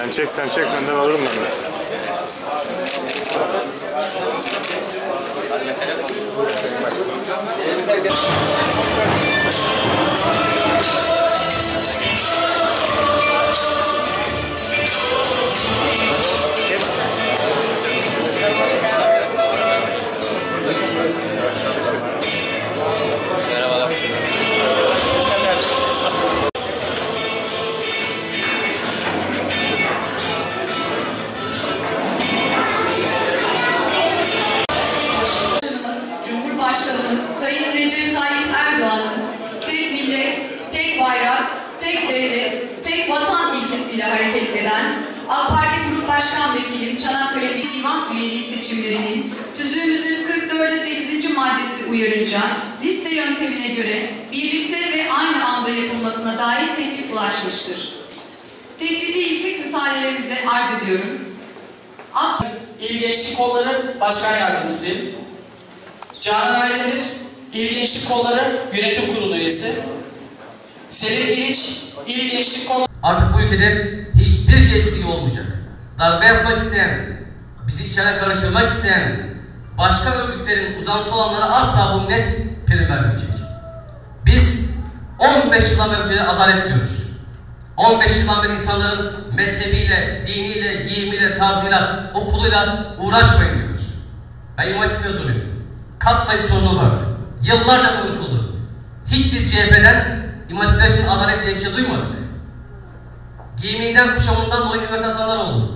Sen çek sen çek senden alırım ben de. Başkanımız, Sayın Recep Tayyip Erdoğan'ın tek millet, tek bayrak, tek devlet, tek vatan ilkesiyle hareket eden AK Parti Grup Başkan Vekilim Çanakkale Bir Divan Üyeliği seçimlerinin tüzüğümüzün 44'e 8. maddesi uyarınca liste yöntemine göre birlikte ve aynı anda yapılmasına dair teklif ulaşmıştır. Teklifi yüksek müsaadelerinizle arz ediyorum. AK İl Gençlik Kolları Başkan Yardımcısı, Canan Aydemir, İl Gençlik Kolları Yönetim Kurulu Üyesi, Selin İliç, İl Gençlik Kolları Artık bu ülkede hiçbir şey eksik olmayacak. Darbe yapmak isteyen, bizi içine karıştırmak isteyen, başka örgütlerin uzantısı olanlara asla bu net prim vermeyecek. Biz 15 yıldan beri adalet diyoruz. 15 yıldan beri insanların mezhebiyle, diniyle, giyimiyle, tarzıyla, okuluyla uğraşmayın diyoruz. Ben imam hatip mezunuyum. Kat sayısı sorunu vardı. Yıllarca konuşuldu. Hiç biz CHP'den imam hatipler için adalet diye bir şey duymadık. Giyiminden, kuşamından dolayı üniversite atanlar oldu.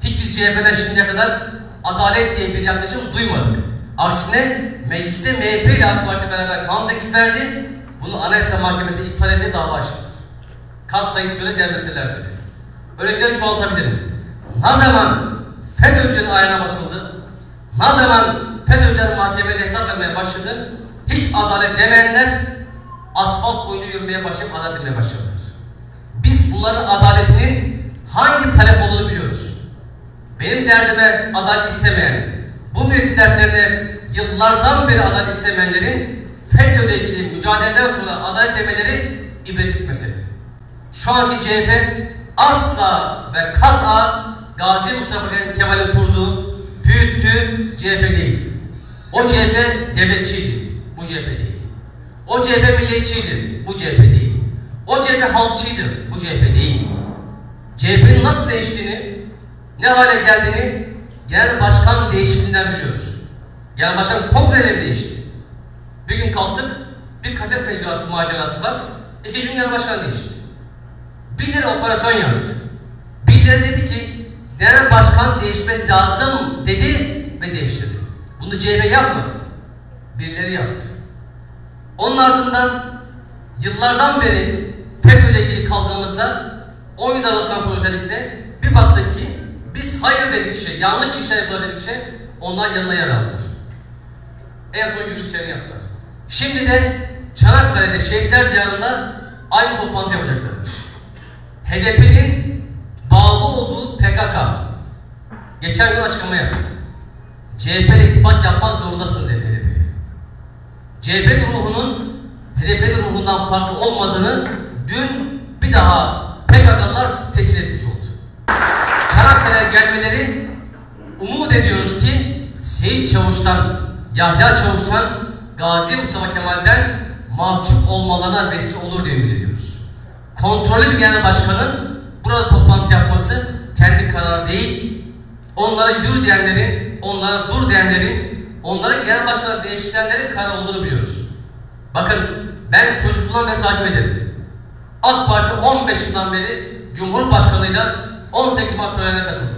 Hiç biz CHP'den şimdiye kadar adalet diye bir yaklaşım duymadık. Aksine mecliste MHP ile AK Parti beraber kanun teklif verdi. Bunu Anayasa Mahkemesi iptal etti, dava açtı. Kat sayısı öyle diğer meseleler dedi. Örnekleri çoğaltabilirim. Ne zaman FETÖ'cünün ayağına basıldı, ne zaman FETÖ'cüler mahkemede hesap vermeye başladı, hiç adalet demeyenler asfalt boyunca yürümeye başlayıp adalet demeye başladılar. Biz bunların adaletinin hangi talep olduğunu biliyoruz. Benim derdime adalet istemeyen, bu milletin dertlerine yıllardan beri adalet istemeyenlerin FETÖ'yle ilgili mücadeleden sonra adalet demeleri ibretlik mesele. Şu anki CHP asla ve kat'a Gazi Mustafa Kemal'in kurduğu, büyüttüğü CHP değil. O CHP değil. O CHP milliyetçiydi, bu CHP değil. O CHP halkçıydı, bu CHP değil. CHP'nin nasıl değiştiğini, ne hale geldiğini genel başkan değişiminden biliyoruz. Genel başkan kongreyle değişti. Bir gün kalktık, bir kaset mecrası macerası var, iki gün genel başkan değişti. Birileri operasyon yaptı. Birileri dedi ki, genel başkan değişmesi lazım dedi ve değiştirdi. Bunu CHP yapmadı. Birileri yaptı. Onun ardından yıllardan beri FETÖ ile ilgili kaldığımızda 10 yıl aralıktan sonra özellikle bir baktık ki biz hayır dedik şey, yanlış işler yapılar dedik şey, onlar yanına yer aldılar. En son yürüyüşlerini yaptılar. Şimdi de Çanakkale'de Şehitler Diyarı'nda aynı toplantı yapacaklarmış. HDP'nin bağlı olduğu PKK geçen gün açıklama yaptı. CHP ile ittifak yapmak zorundasın dedi. CHP'nin ruhunun HDP'nin ruhundan farklı olmadığını dün bir daha PKK'lılar tesir etmiş oldu. Çanakkale'ye gelmeleri umut ediyoruz ki Seyit Çavuş'tan, Yahya Çavuş'tan, Gazi Mustafa Kemal'den mahcup olmalarına vesile olur diye ümit ediyoruz. Kontrollü bir genel başkanın burada toplantı yapması kendi kararı değil, onlara yürü diyenlerin, onlara dur diyenlerin, onların genel başkanı değiştirenlerin karar olduğunu biliyoruz. Bakın ben çocukluğumdan beri takip ederim. AK Parti 15 yıldan beri Cumhurbaşkanı'yla 18 Mart törenine katıldı.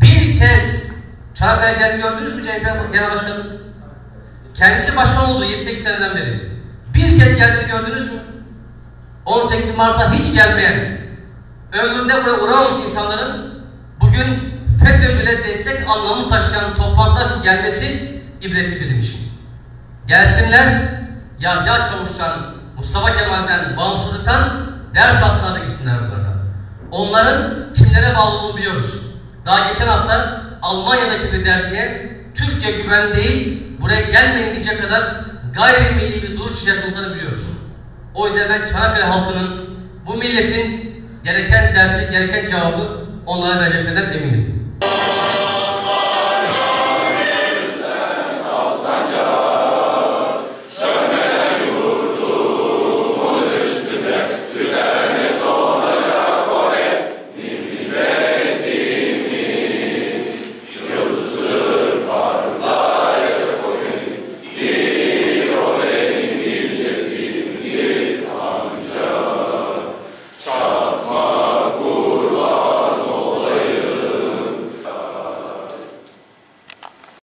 Bir kez Çanakkale'ye geldi gördünüz mü CHP Genel Başkanı? Kendisi başkan oldu 7-8 seneden beri. Bir kez geldiğini gördünüz mü? 18 Mart'ta hiç gelmeyen, ömründe buraya uğramamış insanların anlamı taşıyan toplantıda gelmesi ibretli bizim için. Gelsinler, Yahya Çavuş'tan, Mustafa Kemal'den, bağımsızlıktan ders altına gitsinler buralarda. Onların kimlere bağlı olduğunu biliyoruz. Daha geçen hafta Almanya'daki bir dergiye Türkiye değil, buraya gelmeyin diyecek kadar gayrimilli bir duruş içerisinde biliyoruz. O yüzden ben Çanakkale halkının bu milletin gereken dersi, gereken cevabı onlara vereceklerinden eminim.